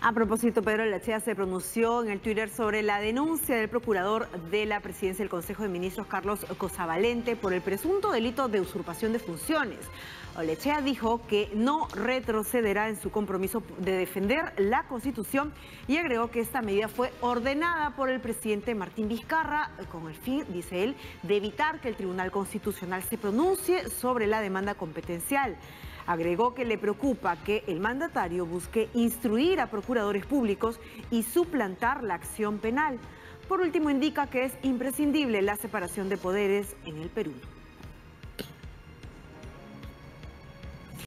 A propósito, Pedro Lechea se pronunció en el Twitter sobre la denuncia del procurador de la presidencia del Consejo de Ministros, Carlos Cosavalente, por el presunto delito de usurpación de funciones. Olechea dijo que no retrocederá en su compromiso de defender la Constitución y agregó que esta medida fue ordenada por el presidente Martín Vizcarra con el fin, dice él, de evitar que el Tribunal Constitucional se pronuncie sobre la demanda competencial. Agregó que le preocupa que el mandatario busque instruir a procuradores públicos y suplantar la acción penal. Por último, indica que es imprescindible la separación de poderes en el Perú.